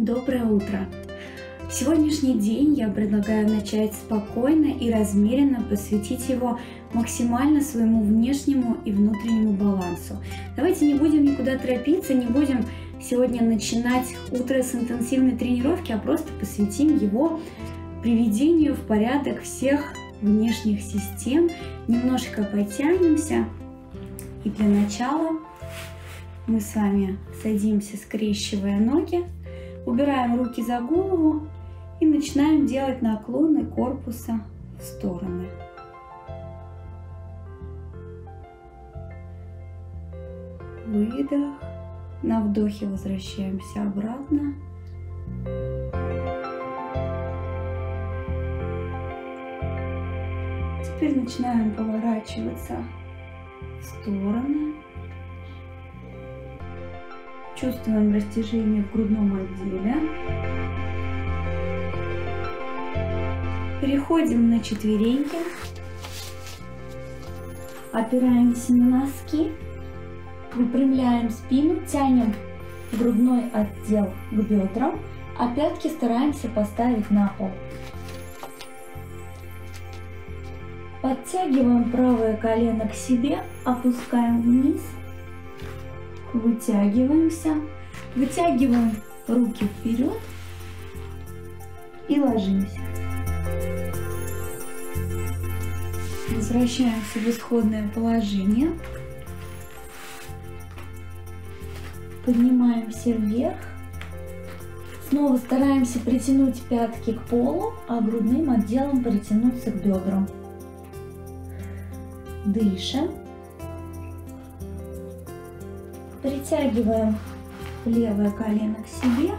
Доброе утро! Сегодняшний день я предлагаю начать спокойно и размеренно посвятить его максимально своему внешнему и внутреннему балансу. Давайте не будем никуда торопиться, не будем сегодня начинать утро с интенсивной тренировки, а просто посвятим его приведению в порядок всех внешних систем. Немножко потянемся. И для начала мы с вами садимся, скрещивая ноги, убираем руки за голову и начинаем делать наклоны корпуса в стороны. Выдох. На вдохе возвращаемся обратно. Теперь начинаем поворачиваться в стороны. Чувствуем растяжение в грудном отделе. Переходим на четвереньки. Опираемся на носки. Выпрямляем спину, тянем грудной отдел к бедрам, а пятки стараемся поставить на пол. Подтягиваем правое колено к себе, опускаем вниз – вытягиваемся, вытягиваем руки вперед и ложимся. Возвращаемся в исходное положение. Поднимаемся вверх. Снова стараемся притянуть пятки к полу, а грудным отделом притянуться к бедрам. Дышим. Притягиваем левое колено к себе,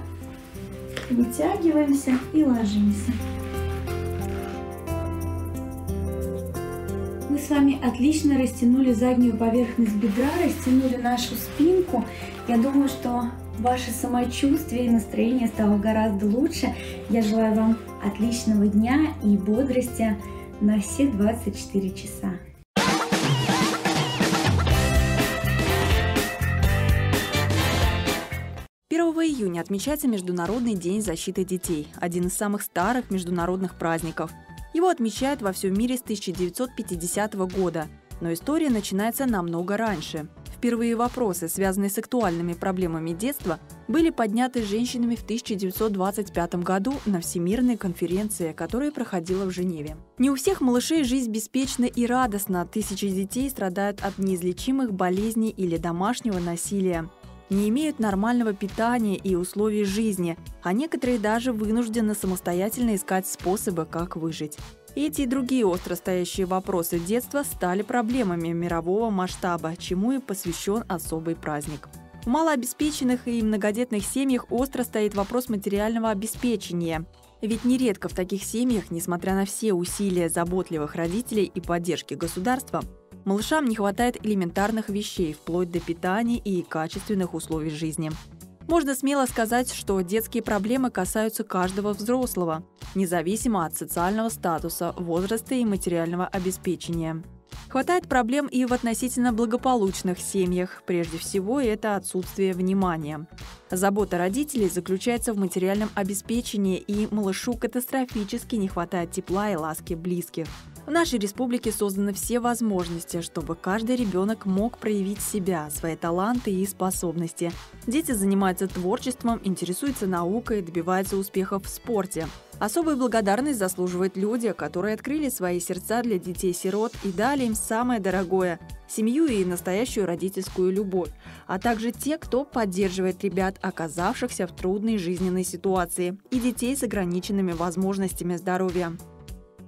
вытягиваемся и ложимся. Мы с вами отлично растянули заднюю поверхность бедра, растянули нашу спинку. Я думаю, что ваше самочувствие и настроение стало гораздо лучше. Я желаю вам отличного дня и бодрости на все 24 часа. Июня отмечается Международный день защиты детей, один из самых старых международных праздников. Его отмечают во всем мире с 1950 года, но история начинается намного раньше. Впервые вопросы, связанные с актуальными проблемами детства, были подняты женщинами в 1925 году на Всемирной конференции, которая проходила в Женеве. Не у всех малышей жизнь беспечна и радостна. Тысячи детей страдают от неизлечимых болезней или домашнего насилия не имеют нормального питания и условий жизни, а некоторые даже вынуждены самостоятельно искать способы, как выжить. Эти и другие остро стоящие вопросы детства стали проблемами мирового масштаба, чему и посвящен особый праздник. В малообеспеченных и многодетных семьях остро стоит вопрос материального обеспечения. Ведь нередко в таких семьях, несмотря на все усилия заботливых родителей и поддержки государства, Малышам не хватает элементарных вещей, вплоть до питания и качественных условий жизни. Можно смело сказать, что детские проблемы касаются каждого взрослого, независимо от социального статуса, возраста и материального обеспечения. Хватает проблем и в относительно благополучных семьях. Прежде всего, это отсутствие внимания. Забота родителей заключается в материальном обеспечении, и малышу катастрофически не хватает тепла и ласки близких. В нашей республике созданы все возможности, чтобы каждый ребенок мог проявить себя, свои таланты и способности. Дети занимаются творчеством, интересуются наукой, добиваются успехов в спорте. Особую благодарность заслуживают люди, которые открыли свои сердца для детей-сирот и дали им самое дорогое – семью и настоящую родительскую любовь, а также те, кто поддерживает ребят, оказавшихся в трудной жизненной ситуации, и детей с ограниченными возможностями здоровья.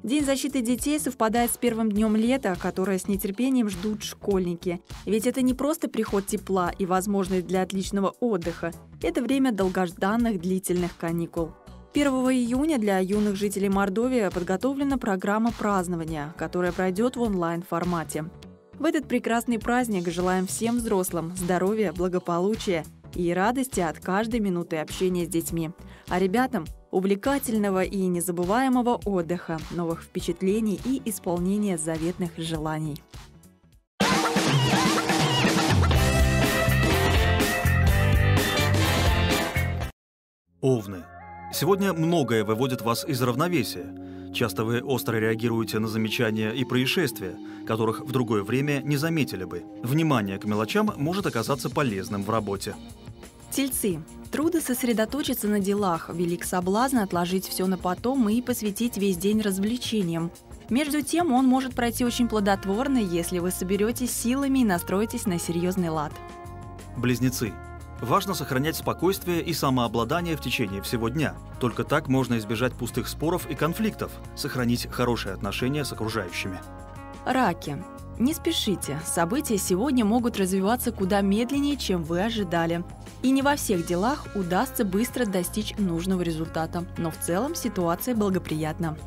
День защиты детей совпадает с первым днем лета, которое с нетерпением ждут школьники. Ведь это не просто приход тепла и возможность для отличного отдыха. Это время долгожданных длительных каникул. 1 июня для юных жителей Мордовии подготовлена программа празднования, которая пройдет в онлайн-формате. В этот прекрасный праздник желаем всем взрослым здоровья, благополучия и радости от каждой минуты общения с детьми. А ребятам увлекательного и незабываемого отдыха, новых впечатлений и исполнения заветных желаний. Овны. Сегодня многое выводит вас из равновесия. Часто вы остро реагируете на замечания и происшествия, которых в другое время не заметили бы. Внимание к мелочам может оказаться полезным в работе. Тельцы. Трудно сосредоточиться на делах, велик соблазн отложить все на потом и посвятить весь день развлечениям. Между тем, он может пройти очень плодотворно, если вы соберетесь силами и настроитесь на серьезный лад. Близнецы. Важно сохранять спокойствие и самообладание в течение всего дня. Только так можно избежать пустых споров и конфликтов, сохранить хорошие отношения с окружающими. Раки. Не спешите, события сегодня могут развиваться куда медленнее, чем вы ожидали. И не во всех делах удастся быстро достичь нужного результата, но в целом ситуация благоприятна.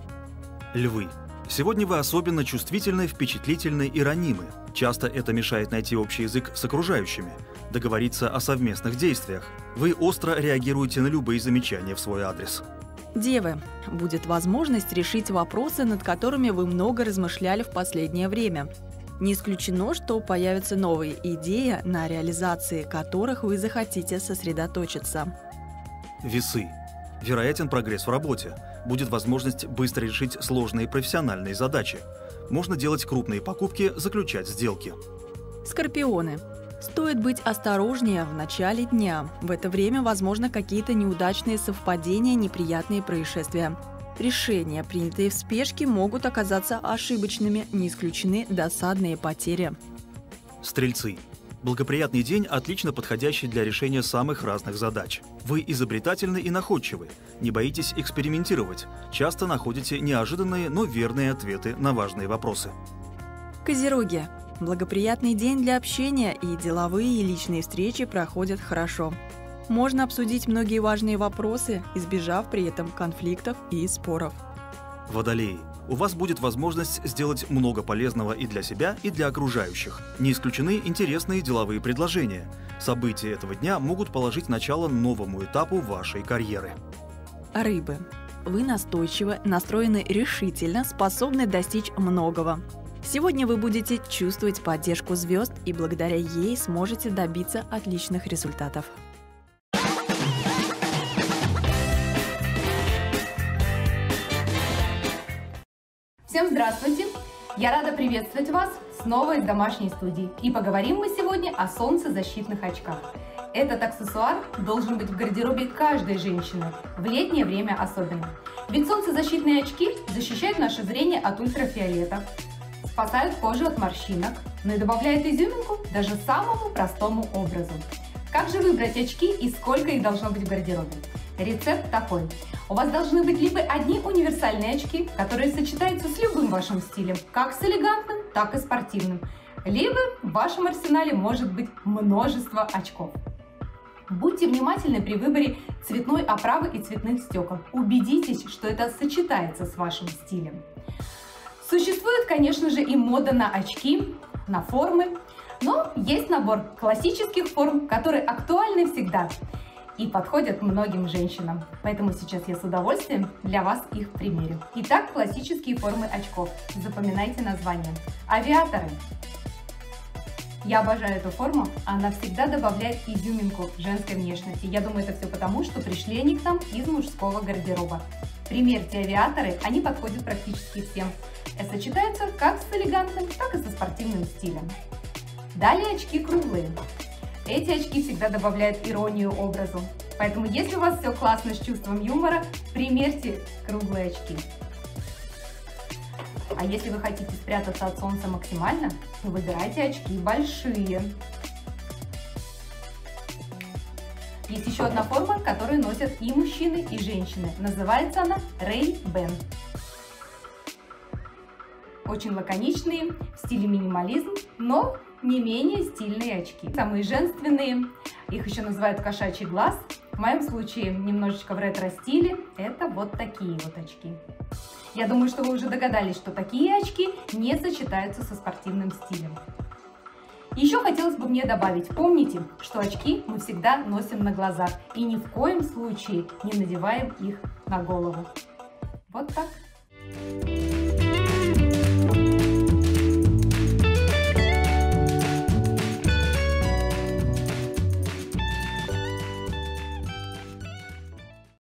Львы. Сегодня вы особенно чувствительны, впечатлительны и ранимы. Часто это мешает найти общий язык с окружающими, договориться о совместных действиях. Вы остро реагируете на любые замечания в свой адрес. Девы, будет возможность решить вопросы, над которыми вы много размышляли в последнее время. Не исключено, что появятся новые идеи, на реализации которых вы захотите сосредоточиться. Весы. Вероятен прогресс в работе. Будет возможность быстро решить сложные профессиональные задачи. Можно делать крупные покупки, заключать сделки. Скорпионы. Стоит быть осторожнее в начале дня. В это время возможно какие-то неудачные совпадения, неприятные происшествия. Решения, принятые в спешке, могут оказаться ошибочными, не исключены досадные потери. Стрельцы. Благоприятный день отлично подходящий для решения самых разных задач. Вы изобретательны и находчивы, не боитесь экспериментировать, часто находите неожиданные, но верные ответы на важные вопросы. Козероги. Благоприятный день для общения и деловые и личные встречи проходят хорошо. Можно обсудить многие важные вопросы, избежав при этом конфликтов и споров. Водолеи. У вас будет возможность сделать много полезного и для себя, и для окружающих. Не исключены интересные деловые предложения. События этого дня могут положить начало новому этапу вашей карьеры. Рыбы. Вы настойчивы, настроены решительно, способны достичь многого. Сегодня вы будете чувствовать поддержку звезд и благодаря ей сможете добиться отличных результатов. Всем здравствуйте! Я рада приветствовать вас снова из домашней студии. И поговорим мы сегодня о солнцезащитных очках. Этот аксессуар должен быть в гардеробе каждой женщины, в летнее время особенно. Ведь солнцезащитные очки защищают наше зрение от ультрафиолета, спасают кожу от морщинок, но и добавляют изюминку даже самому простому образу. Как же выбрать очки и сколько их должно быть в гардеробе? Рецепт такой. У вас должны быть либо одни универсальные очки, которые сочетаются с любым вашим стилем, как с элегантным, так и спортивным. Либо в вашем арсенале может быть множество очков. Будьте внимательны при выборе цветной оправы и цветных стекол. Убедитесь, что это сочетается с вашим стилем. Существует, конечно же, и мода на очки, на формы, но есть набор классических форм, которые актуальны всегда и подходят многим женщинам. Поэтому сейчас я с удовольствием для вас их примерю. Итак, классические формы очков. Запоминайте название. Авиаторы. Я обожаю эту форму, она всегда добавляет изюминку женской внешности. Я думаю, это все потому, что пришли они к нам из мужского гардероба. Примерьте авиаторы, они подходят практически всем. И сочетаются как с элегантным, так и со спортивным стилем. Далее очки круглые. Эти очки всегда добавляют иронию образу. Поэтому если у вас все классно с чувством юмора, примерьте круглые очки. А если вы хотите спрятаться от солнца максимально, то выбирайте очки большие. Есть еще одна форма, которую носят и мужчины, и женщины. Называется она Ray-Ban. Очень лаконичные, в стиле минимализм, но не менее стильные очки. Самые женственные, их еще называют кошачий глаз. В моем случае немножечко в ретро-стиле. Это вот такие вот очки. Я думаю, что вы уже догадались, что такие очки не сочетаются со спортивным стилем. Еще хотелось бы мне добавить, помните, что очки мы всегда носим на глазах и ни в коем случае не надеваем их на голову. Вот так.